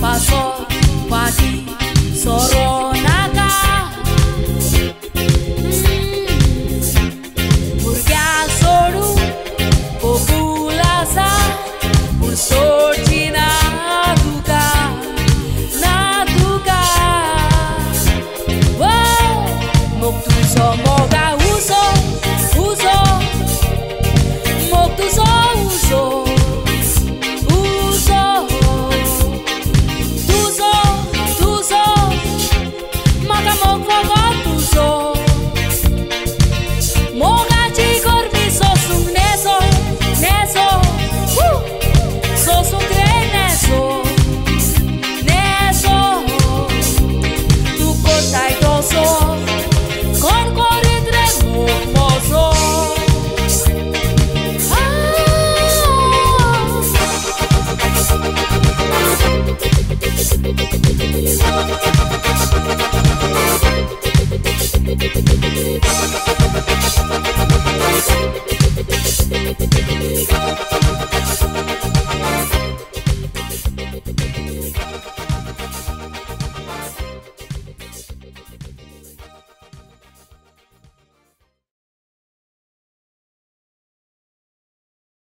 passou